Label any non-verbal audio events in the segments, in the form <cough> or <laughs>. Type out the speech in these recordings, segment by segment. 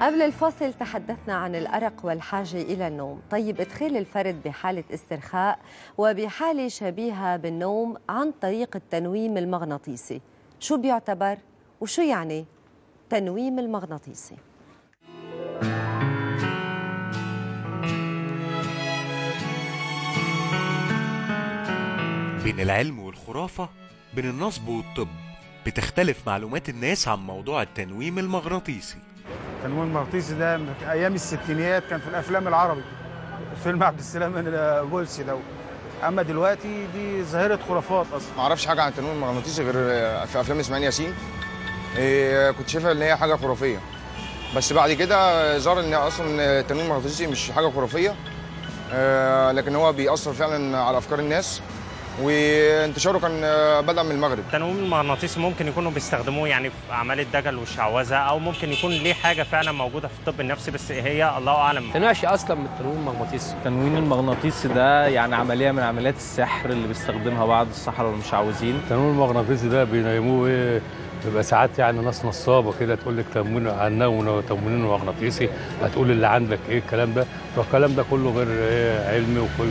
قبل الفاصل تحدثنا عن الأرق والحاجة إلى النوم. طيب إدخال الفرد بحالة استرخاء وبحالة شبيهة بالنوم عن طريق التنويم المغناطيسي. شو بيعتبر وشو يعني تنويم المغناطيسي؟ بين العلم والخرافة بين النصب والطب بتختلف معلومات الناس عن موضوع التنويم المغناطيسي. التنويم المغناطيسي ده أيام الستينيات كان في الأفلام العربي. فيلم عبد السلام البولسي ده. أما دلوقتي دي ظاهرة خرافات أصلا. ما أعرفش حاجة عن التنويم المغناطيسي غير في أفلام إسماعيل ياسين. إيه، كنت شايفها إن هي حاجة خرافية. بس بعد كده ظهر إن أصلا التنويم المغناطيسي مش حاجة خرافية. آه، لكن هو بيأثر فعلا على أفكار الناس. وانتشاره كان آه، بدأ من المغرب. التنويم المغناطيسي ممكن يكونوا بيستخدموه يعني في أعمال الدجل والشعوذة أو ممكن يكون ليه حاجة فعلا موجودة في الطب النفسي بس هي الله أعلم. تناقش أصلا من التنويم المغناطيسي. التنويم المغناطيسي ده يعني عملية من عمليات السحر اللي بيستخدمها بعض السحرة والمشعوذين. التنويم المغناطيسي ده بينيموه إيه؟ بيبقى ساعات يعني ناس نصابة كده تقول لك تموين عنون تموين مغناطيسي. هتقول اللي عندك إيه الكلام ده؟ فالكلام ده كله غير إيه علمي وكل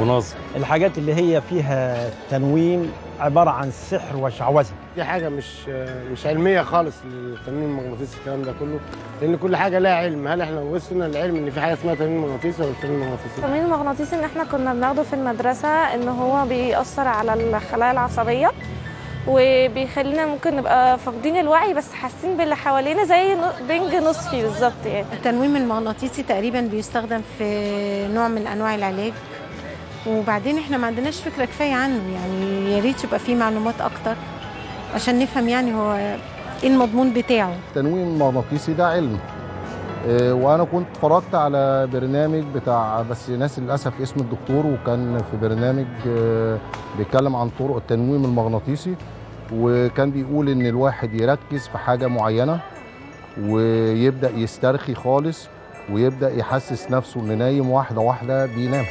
ونظم. الحاجات اللي هي فيها تنويم عبارة عن سحر وشعوذة. دي حاجة مش مش علمية خالص للتنويم المغناطيسي الكلام ده كله لأن كل حاجة لها علم. هل إحنا وصلنا للعلم إن في حاجة اسمها تنويم مغناطيسي ولا تنويم مغناطيسي؟ التنويم المغناطيسي إن إحنا كنا بناخده في المدرسة إن هو بيأثر على الخلايا العصبية وبيخلينا ممكن نبقى فاقدين الوعي بس حاسين باللي حوالينا زي بنج نصفي بالظبط يعني. التنويم المغناطيسي تقريبا بيستخدم في نوع من أنواع العلاج. وبعدين إحنا ما عندناش فكرة كفاية عنه يعني يا ريت يبقى فيه معلومات أكتر عشان نفهم يعني هو إيه المضمون بتاعه. التنويم المغناطيسي ده علم. آه، وأنا كنت اتفرجت على برنامج بتاع بس ناس للأسف اسم الدكتور وكان في برنامج آه، بيتكلم عن طرق التنويم المغناطيسي وكان بيقول إن الواحد يركز في حاجة معينة ويبدأ يسترخي خالص ويبدأ يحسس نفسه ان نايم واحدة واحدة بينام.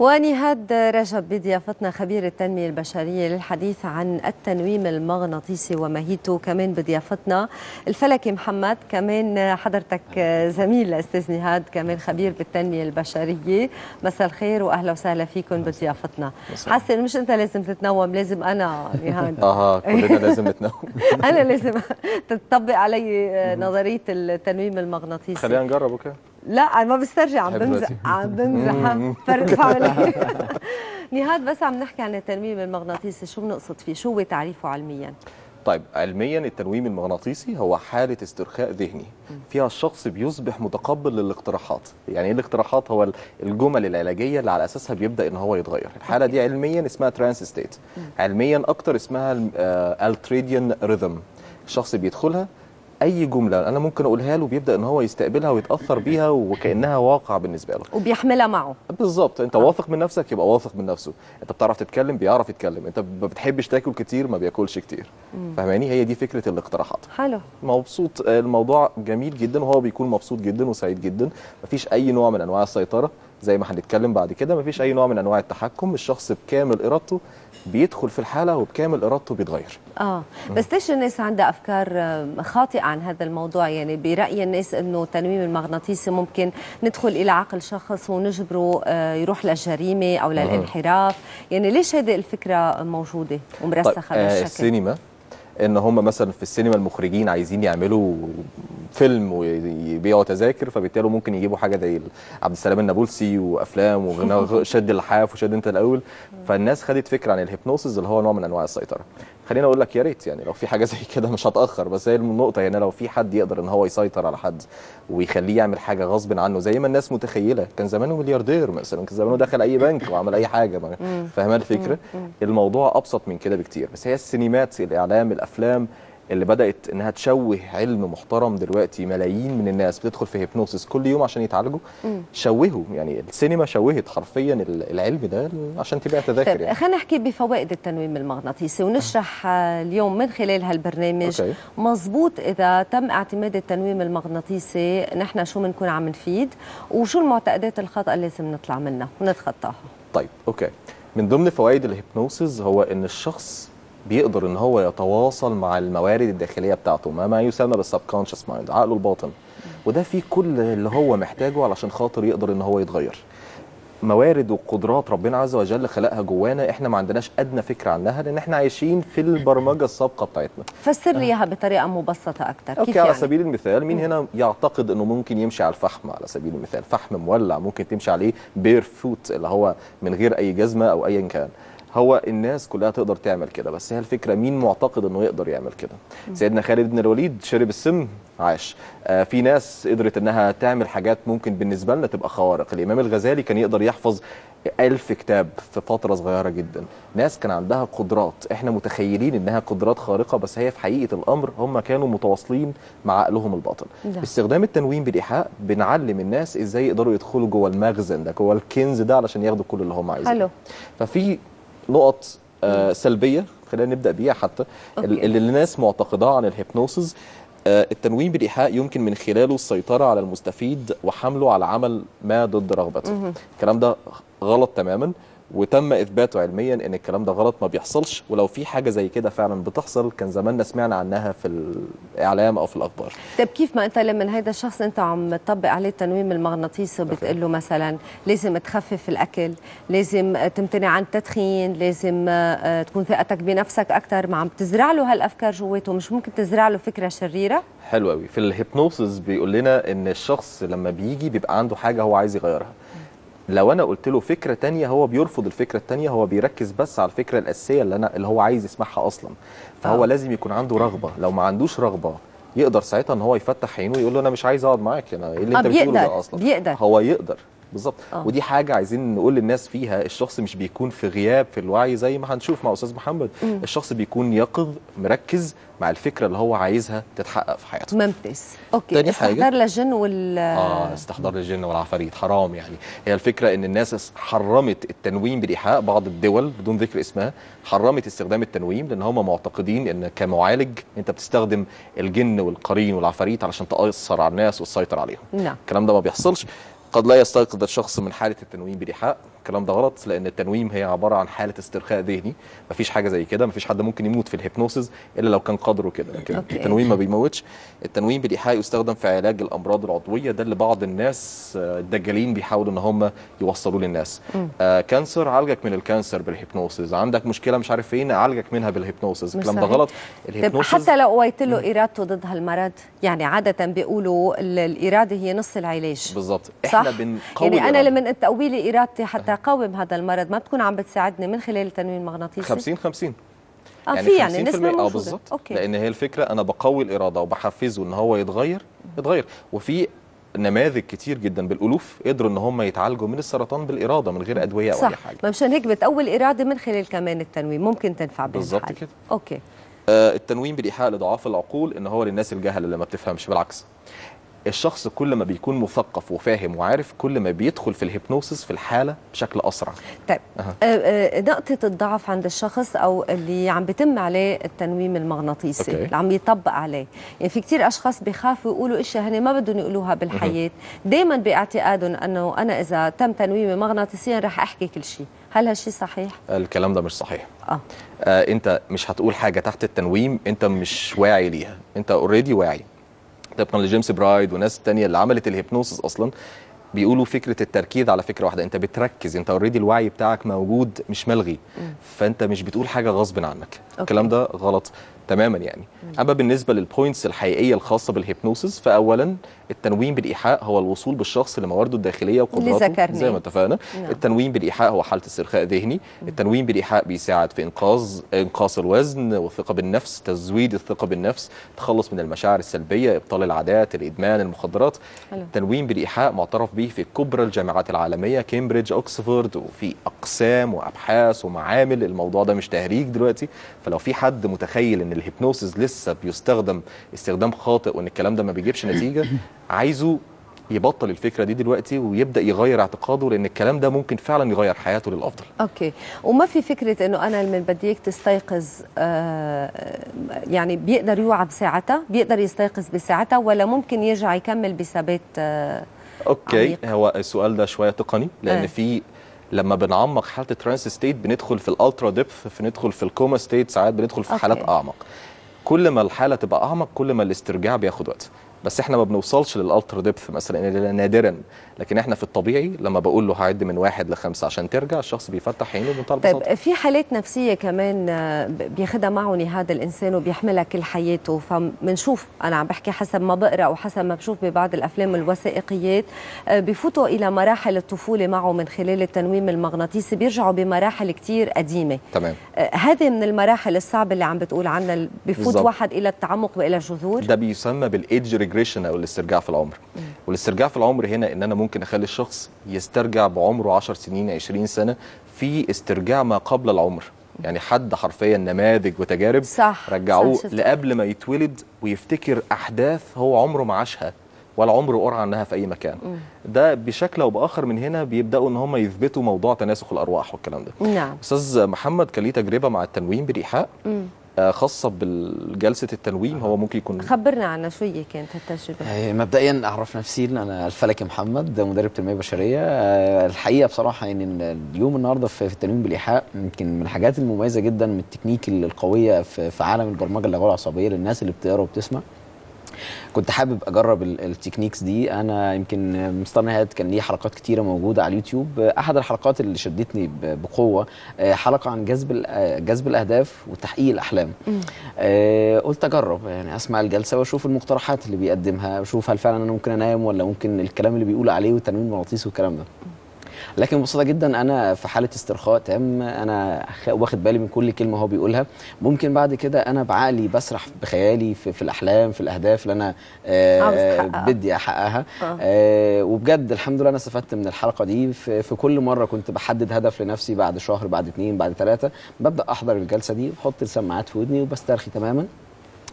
ونهاد رجب بضيافتنا خبير التنمية البشرية للحديث عن التنويم المغناطيسي وماهيته. كمان بضيافتنا الفلكي محمد كمان حضرتك زميل أستاذ نهاد كمان خبير بالتنمية البشرية. مساء الخير وأهلا وسهلا فيكم بضيافتنا. إنه مش أنت لازم تتنوم لازم أنا نهاد. <laughs> أها كلنا لازم نتنوم. <laughs> أنا لازم <laughs> تطبق علي نظرية التنويم المغناطيسي. خلينا نجرب أوكي. لا أنا ما بسترجع عم بمزح. عم بمزح <laughs> فرق؟ <laughs> <laughs> نهاد بس عم نحكي عن التنويم المغناطيسي شو بنقصد فيه؟ شو هو تعريفه علميا؟ طيب علميا التنويم المغناطيسي هو حالة استرخاء ذهني. فيها الشخص بيصبح متقبل للاقتراحات. يعني إيه الاقتراحات؟ هو ال- الجمل العلاجية اللي على أساسها بيبدأ إن هو يتغير. الحالة دي علميا اسمها trance state علميا أكتر اسمها ultradian rhythm الشخص بيدخلها أي جملة أنا ممكن أقولها له بيبدأ إن هو يستقبلها ويتأثر بيها وكأنها واقع بالنسبة له. وبيحملها معه. بالظبط. أنت واثق من نفسك يبقى واثق من نفسه. أنت بتعرف تتكلم بيعرف يتكلم. أنت ما بتحبش تاكل كتير ما بياكلش كتير. فاهماني؟ هي دي فكرة الاقتراحات. حلو. مبسوط. الموضوع جميل جدا وهو بيكون مبسوط جدا وسعيد جدا. مفيش أي نوع من أنواع السيطرة. زي ما هنتكلم بعد كده مفيش أي نوع من أنواع التحكم الشخص بكامل إرادته بيدخل في الحالة وبكامل إرادته بيتغير. آه بس ليش الناس عندها أفكار آه، خاطئة عن هذا الموضوع؟ يعني برأي الناس إنه التنويم المغناطيسي ممكن ندخل إلى عقل شخص ونجبره آه، يروح للجريمه أو للانحراف. يعني ليش هذه الفكرة موجودة ومرسخة طيب آه بهالشكل؟ السينما إن هم مثلا في السينما المخرجين عايزين يعملوا فيلم ويبيعوا تذاكر فبالتالي ممكن يجيبوا حاجة زي عبد السلام النابلسي وأفلام وغناء <laughs> شد اللحاف وشد أنت الأول. فالناس خدت فكرة عن الهيبنوسيس اللي هو نوع من أنواع السيطرة. خليني أقول لك يا ريت يعني لو في حاجة <laughs> زي كده مش هتأخر بس هي النقطة يعني لو في حد يقدر إن هو يسيطر على حد ويخليه يعمل حاجة غصب عنه زي ما الناس متخيلة كان زمانه ملياردير مثلا كان زمانه دخل أي بنك وعمل أي حاجة. فاهمة الفكرة. الموضوع أبسط من كده بكتير بس هي السينمات الإعلام الأفلام اللي بدأت إنها تشوه علم محترم دلوقتي ملايين من الناس بتدخل في هيبنوسيس كل يوم عشان يتعالجوا. شوهوا يعني السينما شوهت حرفيا ال- العلم ده عشان تبيع تذاكر طيب يعني خلينا نحكي بفوائد التنويم المغناطيسي ونشرح آه، اليوم من خلال هالبرنامج. مزبوط إذا تم اعتماد التنويم المغناطيسي نحن شو بنكون عم نفيد وشو المعتقدات الخاطئة اللي لازم نطلع منها ونتخطاها طيب okay من ضمن فوائد ال hypnosis هو إن الشخص بيقدر إن هو يتواصل مع الموارد الداخلية بتاعته ما ما يسمى بال subconscious mind عقله الباطن. وده فيه كل اللي هو محتاجه علشان خاطر يقدر إن هو يتغير. موارد وقدرات ربنا عز وجل خلقها جوانا إحنا ما عندناش أدنى فكرة عنها لأن إحنا عايشين في البرمجة السابقة بتاعتنا. فسر لي اياها بطريقة مبسطة أكثر okay كيف على يعني؟ سبيل المثال مين هنا يعتقد إنه ممكن يمشي على الفحم؟ على سبيل المثال فحم مولع ممكن تمشي عليه barefoot اللي هو من غير أي جزمة أو ايا كان. هو الناس كلها تقدر تعمل كده بس هي الفكرة مين معتقد إنه يقدر يعمل كده؟ سيدنا خالد بن الوليد شرب السم عاش. آه في ناس قدرت إنها تعمل حاجات ممكن بالنسبة لنا تبقى خوارق. الإمام الغزالي كان يقدر يحفظ ألف كتاب في فترة صغيرة جدا. ناس كان عندها قدرات. إحنا متخيلين إنها قدرات خارقة بس هي في حقيقة الأمر هم كانوا متواصلين مع عقلهم الباطن نعم. باستخدام التنويم بالإيحاء بنعلم الناس إزاي يقدروا يدخلوا جوه المخزن ده جوه الكنز ده علشان ياخدوا كل اللي هم عايزينه. ففي نقط آه سلبية خلينا نبدأ بيها حتى. ال- اللي الناس معتقداه عن الهيبنوسيس آه التنويم بالإيحاء يمكن من خلاله السيطرة على المستفيد وحمله على عمل ما ضد رغبته. الكلام ده غلط تماما. وتم إثباته علميا إن الكلام ده غلط ما بيحصلش. ولو في حاجة زي كده فعلا بتحصل كان زماننا سمعنا عنها في الإعلام أو في الأخبار. طيب كيف ما أنت لما هيدا الشخص أنت عم تطبق عليه التنويم المغناطيسي وبتقول له مثلا لازم تخفف الأكل لازم تمتنع عن التدخين لازم آه، تكون ثقتك بنفسك أكثر ما عم تزرع له هالأفكار جواته مش ممكن تزرع له فكرة شريرة؟ حلو قوي في الهيبنوسيس بيقول لنا إن الشخص لما بيجي بيبقى عنده حاجة هو عايز يغيرها. لو أنا قلت له فكرة تانية هو بيرفض الفكرة التانية هو بيركز بس على الفكرة الأساسية اللي أنا اللي هو عايز يسمعها أصلا. فهو آه. لازم يكون عنده رغبة. لو ما عندوش رغبة يقدر ساعتها إن هو يفتح عينه ويقول له أنا مش عايز أقعد معاك أنا إيه اللي آه، أنت بتقوله ده أصلا؟ بيقدر. هو يقدر. بالظبط. آه. ودي حاجة عايزين نقول للناس فيها الشخص مش بيكون في غياب في الوعي زي ما هنشوف مع أستاذ محمد. مم. الشخص بيكون يقظ مركز مع الفكرة اللي هو عايزها تتحقق في حياته. ممتاز. okay. تاني حاجة- استحضار للجن وال آه استحضار الجن والعفاريت. حرام يعني. هي الفكرة إن الناس حرمت التنويم بالإيحاء بعض الدول بدون ذكر اسمها حرمت استخدام التنويم لأن هم معتقدين إن كمعالج أنت بتستخدم الجن والقرين والعفاريت علشان تأثر على الناس وتسيطر عليهم. نعم. الكلام ده ما بيحصلش. قد لا يستيقظ الشخص من حالة التنويم بالايحاء الكلام ده غلط لأن التنويم هي عبارة عن حالة استرخاء ذهني. مفيش حاجة زي كده مفيش حد ممكن يموت في ال hypnosis إلا لو كان قدره كده. لكن okay. التنويم ما بيموتش. التنويم بالإيحاء يستخدم في علاج الأمراض العضوية. ده اللي بعض الناس الدجالين بيحاولوا إن هم يوصلوه للناس. آه cancer عالجك من ال cancer بال hypnosis. عندك مشكلة مش عارف فين عالجك منها بال hypnosis. الكلام ده. غلط. طيب ال hypnosis حتى لو قويت له إرادته ضد هالمرض يعني عادة بيقولوا ال- الإرادة هي نص العلاج. بالظبط؟ إحنا بنقوي يعني أنا الإرادة. لما تقوي لي إرادتي حتى اقاوم هذا المرض ما بتكون عم بتساعدني من خلال التنويم المغناطيسي؟ 50 50 آه في يعني 50% نسبة آه بالظبط. لأن هي الفكرة أنا بقوي الإرادة وبحفزه إن هو يتغير يتغير. وفي نماذج كتير جدا بالألوف قدروا إن هم يتعالجوا من السرطان بالإرادة من غير أدوية أو صح. اي حاجة. ما مشان هيك بتقوي الإرادة من خلال كمان التنويم ممكن تنفع بالظبط. كده. okay. آه التنويم بالايحاء لضعاف العقول إن هو للناس الجهله اللي ما بتفهمش بالعكس. الشخص كل ما بيكون مثقف وفاهم وعارف كل ما بيدخل في ال hypnosis في الحالة بشكل أسرع طيب أها. آه، آه، نقطة الضعف عند الشخص أو اللي عم بيتم عليه التنويم المغناطيسي okay. اللي عم يطبق عليه يعني في كتير أشخاص بيخافوا يقولوا أشياء هن ما بدهم يقولوها بالحياة دايما باعتقادهم أنه أنا إذا تم تنويمي مغناطيسيا رح أحكي كل شيء هل هالشيء صحيح؟ الكلام ده مش صحيح آه. آه أنت مش هتقول حاجة تحت التنويم أنت مش واعي ليها أنت already واعي طبقا لجيمس بريد وناس تانية اللي عملت ال hypnosis أصلا بيقولوا فكرة التركيز على فكرة واحدة أنت بتركز أنت already الوعي بتاعك موجود مش ملغي فأنت مش بتقول حاجة غصب عنك. الكلام ده غلط. تماما يعني. أما بالنسبة لل points الحقيقية الخاصة بال hypnosis فاولا التنويم بالإيحاء هو الوصول بالشخص لموارده الداخلية وقدراته. زي ما اتفقنا. نعم. التنويم بالإيحاء هو حالة استرخاء ذهني. التنويم بالإيحاء بيساعد في إنقاذ انقاص الوزن والثقة بالنفس تزويد الثقة بالنفس تخلص من المشاعر السلبية إبطال العادات الإدمان المخدرات. حلو. التنويم بالإيحاء معترف به في كبرى الجامعات العالمية كامبريدج اوكسفورد وفي أقسام وأبحاث ومعامل. الموضوع ده مش تهريج دلوقتي. فلو في حد متخيل إن ال hypnosis لسه بيستخدم استخدام خاطئ وإن الكلام ده ما بيجيبش نتيجة عايزه يبطل الفكرة دي دلوقتي ويبدأ يغير اعتقاده لأن الكلام ده ممكن فعلا يغير حياته للأفضل okay وما في فكرة إنه أنا من بدي اياك تستيقظ آه يعني بيقدر يوعى بساعتها بيقدر يستيقظ بساعتها ولا ممكن يرجع يكمل بسبات آه okay عميق. هو السؤال ده شوية تقني لأن آه. في لما بنعمق حالة ال trance state بندخل في ال ultra depth بندخل في ال coma state ساعات بندخل في okay. حالات أعمق كل ما الحالة تبقى أعمق كل ما الاسترجاع بياخد وقت بس إحنا ما بنوصلش لل ultra depth مثلا إلا نادرا. لكن إحنا في الطبيعي لما بقول له هعد من واحد لخمسة عشان ترجع الشخص بيفتح عينه بمنتهى البساطه طيب في حالات نفسية كمان آه، بياخدها معه نهاد الإنسان وبيحملها كل حياته. فبنشوف أنا عم بحكي حسب ما بقرأ وحسب ما بشوف ببعض الأفلام الوثائقيات آه، بفوتوا إلى مراحل الطفولة معه من خلال التنويم المغناطيسي. بيرجعوا بمراحل كتير قديمة. تمام. آه، هذه من المراحل الصعبة اللي عم بتقول عنها بفوت بالضبط. واحد إلى التعمق وإلى الجذور. ده بيسمى بال age regression أو الاسترجاع في العمر. والاسترجاع في العمر هنا إن أنا ممكن أخلي الشخص يسترجع بعمره 10 سنين 20 سنة في استرجاع ما قبل العمر. يعني حد حرفيا نماذج وتجارب صح. رجعوه صح،. لقبل ما يتولد ويفتكر أحداث هو عمره ما عاشها ولا عمره قرأ عنها في أي مكان. ده بشكل أو بآخر من هنا بيبدأوا إن هم يثبتوا موضوع تناسخ الأرواح والكلام ده. نعم. أستاذ محمد كان ليه تجربة مع التنويم بالايحاء خاصة بجلسه التنويم هو ممكن يكون خبرنا عنها شو هي كانت هالتجربة آه، مبدئيا أعرف نفسي أنا الفلكي محمد مدرب تنمية بشرية. آه، الحقيقة بصراحة يعني إن اليوم النهارده في التنويم بالإيحاء يمكن من الحاجات المميزة جدا من التكنيك القوية في في عالم البرمجة اللغوية العصبية للناس اللي بتقرأ وبتسمع. كنت حابب أجرب ال- ال techniques دي. أنا يمكن مستر نهاد كان ليه حلقات كتيرة موجودة على اليوتيوب. أحد الحلقات اللي شدتني بقوة آه، حلقة عن جذب آه، جذب الأهداف وتحقيق الأحلام. آه، قلت أجرب يعني أسمع الجلسة وأشوف المقترحات اللي بيقدمها أشوف هل فعلا أنا ممكن أنام ولا ممكن الكلام اللي بيقول عليه والتنويم المغناطيسي والكلام ده. لكن ببساطة جدا أنا في حالة استرخاء تام أنا واخد بالي من كل كلمة هو بيقولها ممكن بعد كده أنا بعقلي بسرح بخيالي في, في الأحلام في الأهداف اللي أنا آه. بدي أحققها آه. آه وبجد الحمد لله أنا استفدت من الحلقة دي في, في كل مرة كنت بحدد هدف لنفسي بعد شهر بعد اتنين بعد ثلاثة ببدأ أحضر الجلسة دي بحط السماعات في ودني وبسترخي تماما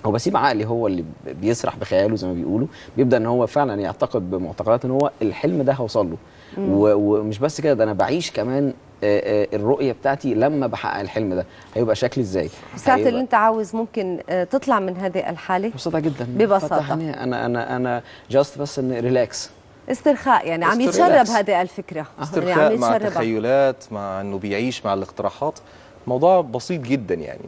وبسيب عقلي هو اللي بيسرح بخياله زي ما بيقولوا بيبدأ إن هو فعلا يعتقد بمعتقدات إن هو الحلم ده هوصل له. ومش بس كده ده أنا بعيش كمان الرؤية بتاعتي لما بحقق الحلم ده. هيبقى شكلي إزاي؟ هيبقى اللي أنت عاوز ممكن تطلع من هذه الحالة؟ ببساطه جدا. فتحني. أنا أنا أنا just بس إن relax استرخاء يعني عم استرخاء. يتشرب هذه الفكرة. يعني عم استرخاء مع يتشربها. تخيلات مع إنه بيعيش مع الاقتراحات. موضوع بسيط جدا يعني.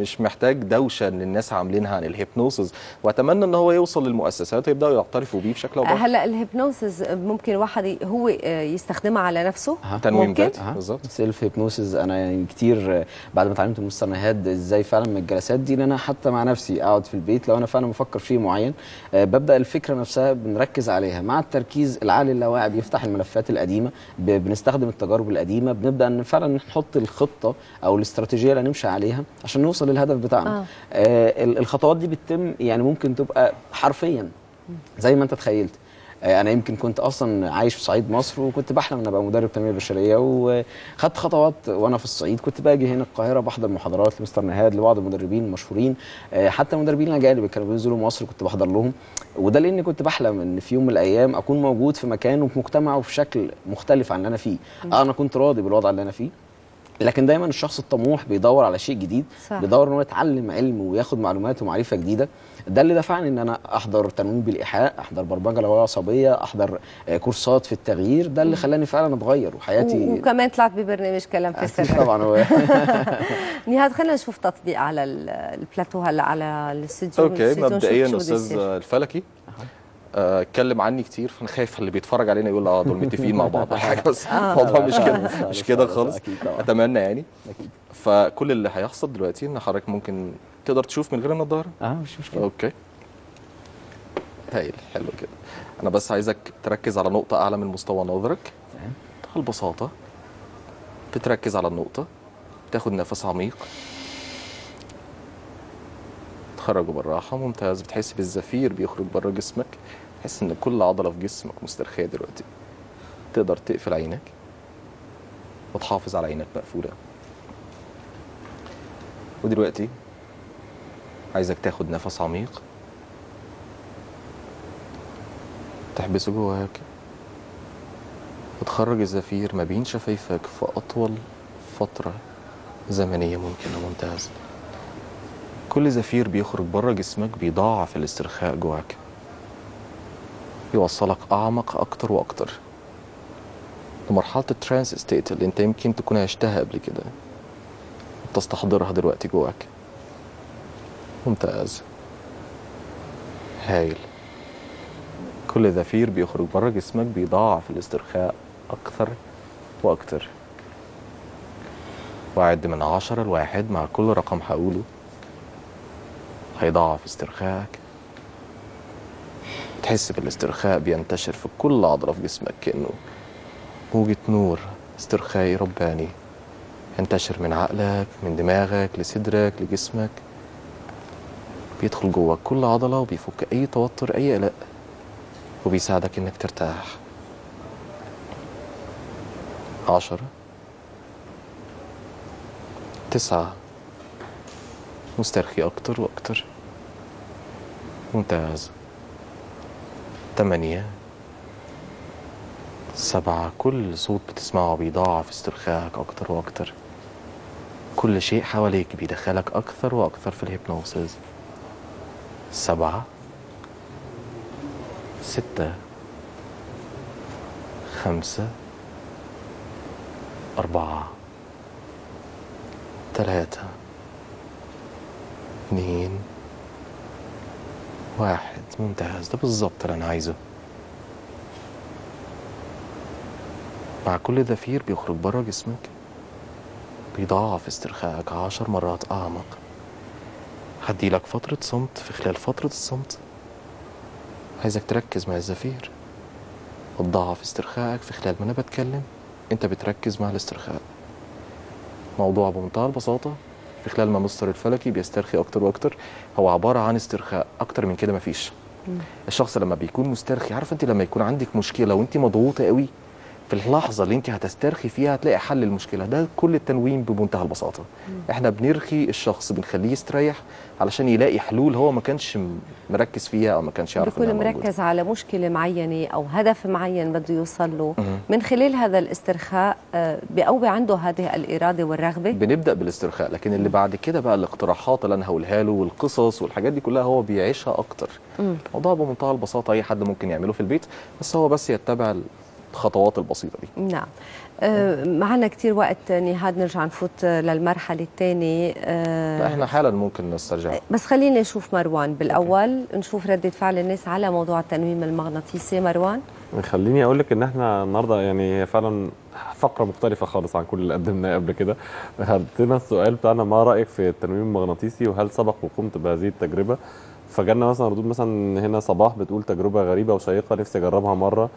مش محتاج دوشة ان الناس عاملينها عن ال hypnosis وأتمنى إن هو يوصل للمؤسسات ويبدأوا يعترفوا بيه بشكل أو بآخر. هلا ال hypnosis ممكن الواحد ي- هو يستخدمها على نفسه. تنويم ممكن. ذاتي بالظبط. self hypnosis أنا يعني كتير بعد ما اتعلمت من مستر نهاد إزاي فعلا من الجلسات دي ان أنا حتى مع نفسي أقعد في البيت لو أنا فعلا بفكر في شيء معين آه، ببدأ الفكرة نفسها بنركز عليها. مع التركيز العالي اللاواعي بيفتح الملفات القديمة بنستخدم التجارب القديمة بنبدأ إن فعلا نحط الخطة أو الاستراتيجية اللي هنمشي عليها عشان نوصل للهدف بتاعنا. آه. آه ال- الخطوات دي بتتم يعني ممكن تبقى حرفيا زي ما أنت تخيلت. آه، أنا يمكن كنت أصلا عايش في صعيد مصر وكنت بحلم إن أبقى مدرب تنمية بشرية وخدت خطوات وأنا في الصعيد. كنت باجي هنا القاهرة بحضر محاضرات لمستر نهاد لبعض المدربين المشهورين. آه، حتى المدربين الأجانب كانوا بينزلوا مصر كنت بحضر لهم. وده لأني كنت بحلم إن في يوم من الأيام أكون موجود في مكان وفي مجتمع وفي شكل مختلف عن اللي أنا فيه. أنا كنت راضي بالوضع اللي أنا فيه. لكن دايما الشخص الطموح بيدور على شيء جديد صح. بيدور ان هو يتعلم علم وياخد معلومات ومعرفة جديدة. ده اللي دفعني إن أنا أحضر تنويم بالإيحاء أحضر برمجة لغوية عصبية أحضر آه، كورسات في التغيير. ده اللي خلاني فعلا أتغير وحياتي وكمان طلعت ببرنامج كلام في سرك. طبعا. هو <laughs> <laughs> نهاد خلينا نشوف تطبيق على ال- البلاتو هلا على الاستوديو okay مبدئيا أستاذ. الفلكي. اتكلم عني كتير فأنا خايف اللي بيتفرج علينا يقول آه دول متفقين مع بعض حاجة. بس <laughs> آه. الموضوع مش كده مش كده خالص. أتمنى يعني. فكل اللي هيحصل دلوقتي إن حضرتك ممكن تقدر تشوف من غير النضاره آه مش مشكلة. أوكي. هايل حلو كده. أنا بس عايزك تركز على نقطة أعلى من مستوى نظرك. تمام. البساطه بتركز على النقطة تاخد نفس عميق. تخرجه بالراحة ممتاز. بتحس بالزفير بيخرج بره جسمك. تحس إن كل عضلة في جسمك مسترخية دلوقتي. تقدر تقفل عينك وتحافظ على عينك مقفولة. ودلوقتي عايزك تاخد نفس عميق. تحبسه جواك. وتخرج الزفير ما بين شفايفك في أطول فترة زمنية ممكنة ممتاز كل زفير بيخرج بره جسمك بيضاعف الاسترخاء جواك. يوصلك أعمق أكتر وأكتر. لمرحلة ال trance state اللي أنت يمكن تكون عشتها قبل كده تستحضرها دلوقتي جواك. ممتاز. هايل. كل زفير بيخرج بره جسمك بيضاعف الاسترخاء أكثر وأكتر. وأعد من عشرة لواحد مع كل رقم هقوله هيضاعف استرخائك تحس بالاسترخاء بينتشر في كل عضلة في جسمك كأنه موجة نور استرخائي رباني. ينتشر من عقلك من دماغك لصدرك لجسمك. بيدخل جوه كل عضلة وبيفك أي توتر أي قلق وبيساعدك إنك ترتاح. عشرة. تسعة. مسترخي أكتر وأكتر. ممتاز. تمانية. سبعة كل صوت بتسمعه بيضاعف استرخائك أكتر وأكتر. كل شيء حواليك بيدخلك أكثر وأكثر في الهيبنوسيس. سبعة. ستة. خمسة. أربعة. ثلاثة اثنين. واحد. ممتاز. ده بالظبط اللي أنا عايزه. مع كل زفير بيخرج بره جسمك. بيضاعف استرخائك عشر مرات أعمق. هديلك فترة صمت في خلال فترة الصمت. عايزك تركز مع الزفير وتضاعف استرخائك في خلال ما أنا بتكلم. أنت بتركز مع الاسترخاء. موضوع بمنتهى البساطة في خلال ما مستر الفلكي بيسترخي أكتر وأكتر. هو عبارة عن استرخاء أكتر من كده مفيش. الشخص لما بيكون مسترخي عارف أنت لما يكون عندك مشكلة وأنت مضغوطة قوي في اللحظة اللي انت هتسترخي فيها هتلاقي حل المشكلة ده كل التنويم بمنتهى البساطة. إحنا بنرخي الشخص بنخليه يستريح علشان يلاقي حلول هو ما كانش مركز فيها أو ما كانش يعرف بيكون موجودة. مركز على مشكلة معينة أو هدف معين بده يوصل له. من خلال هذا الاسترخاء آه، بيقوي عنده هذه الإرادة والرغبة. بنبدأ بالاسترخاء لكن اللي بعد كده بقى الاقتراحات اللي أنا هقولها له والقصص والحاجات دي كلها هو بيعيشها أكتر. مم. الموضوع بمنتهى البساطة أي حد ممكن يعمله في البيت بس هو بس يتبع الخطوات البسيطة دي. نعم. آه، معنا كتير وقت نهاد نرجع نفوت للمرحلة الثانية. لا إحنا حالا ممكن نسترجع. بس خلينا نشوف مروان بالأول نشوف ردة فعل الناس على موضوع التنويم المغناطيسي. مروان؟ خليني أقول لك إن إحنا النهارده يعني هي فعلا فقرة مختلفة خالص عن كل اللي قدمناه قبل كده. خدتنا السؤال بتاعنا ما رأيك في التنويم المغناطيسي وهل سبق وقمت بهذه التجربة؟ فجالنا مثلا ردود مثلا هنا صباح بتقول تجربة غريبة وشيقة نفسي أجربها مرة. آه،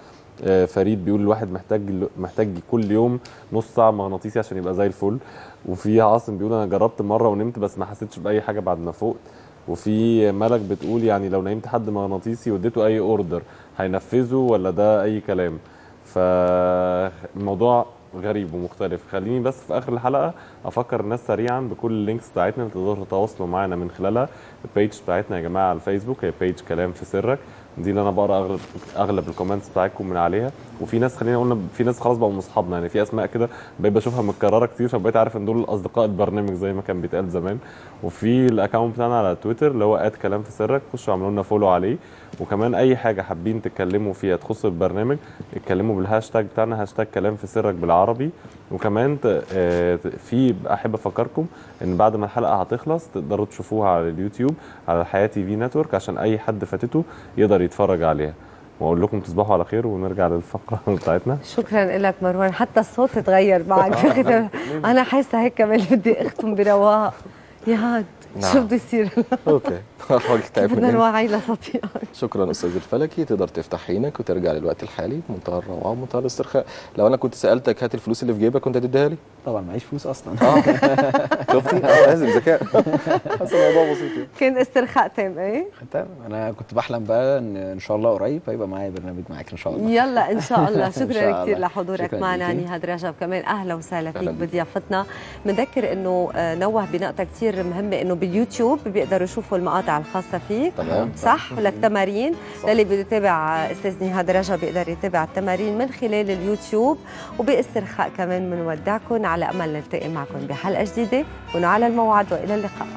فريد بيقول الواحد محتاج محتاج كل يوم نص ساعة مغناطيسي عشان يبقى زي الفل. وفي عاصم بيقول أنا جربت مرة ونمت بس ما حسيتش بأي حاجة بعد ما فقت. وفي ملك بتقول يعني لو نيمت حد مغناطيسي واديته أي order هينفذه ولا ده أي كلام؟ فالموضوع غريب ومختلف. خليني بس في آخر الحلقة أفكر الناس سريعا بكل ال links بتاعتنا اللي تقدروا تتواصلوا معانا من خلالها. ال page بتاعتنا يا جماعة على الفيسبوك هي page كلام في سرك. دي اللي أنا بقرأ اغلب أغلب ال comments بتاعتكم من عليها. وفي ناس خلينا قلنا في ناس خلاص بقوا أصحابنا. يعني في أسماء كده بقيت بشوفها متكررة كتير فبقيت عارف إن دول اصدقاء البرنامج زي ما كان بيتقال زمان. وفي ال account بتاعنا على تويتر اللي هو كلام في سرك خشوا اعملوا لنا follow عليه. وكمان أي حاجة حابين تتكلموا فيها تخص البرنامج اتكلموا بالهاشتاج بتاعنا هاشتاج كلام في سرك بالعربي. وكمان آه، في أحب أفكركم إن بعد ما الحلقة هتخلص تقدروا تشوفوها على اليوتيوب على الحياة TV network عشان أي حد فاتته يقدر يتفرج عليها. وأقول لكم تصبحوا على خير ونرجع للفقرة <laughs> بتاعتنا. شكرا لك مروان. حتى الصوت تغير معك. <laughs> أنا حاسة هيك كمان بدي اختم برواق يا هاد نعم. شو بده يصير؟ okay. بدنا نوعي لصديقك شكرا أستاذ الفلكي. تقدر تفتح عينك وترجع للوقت الحالي. بمنتهى الروعة ومنتهى الاسترخاء. لو أنا كنت سألتك هات الفلوس اللي في جيبك كنت هتديها لي؟ طبعا معيش فلوس أصلا. آه. <laughs> شفتي؟ آه، لازم ذكاء. <laughs> بس الموضوع بسيط يعني. كان استرخاء تام إيه؟ تمام أنا كنت بحلم بقى إن إن شاء الله قريب هيبقى معايا برنامج معاك إن شاء الله. يلا إن شاء <laughs> الله. شكرا. كثير لحضورك معنا. نهاد رجب. كمان أهلا وسهلا فيك. بضيافتنا. بنذكر إنه نوه بنقطة كثير مهمة إنه باليوتيوب بيقدروا يشوفوا المقاطع الخاصة فيك. تمام. صح؟ ولا التمارين للي بده يتابع أستاذ نهاد رجب بيقدر يتابع التمارين من خلال اليوتيوب. وباسترخاء كمان بنودعكم على أمل نلتقي معكم بحلقة جديدة. كونوا على الموعد وإلى اللقاء.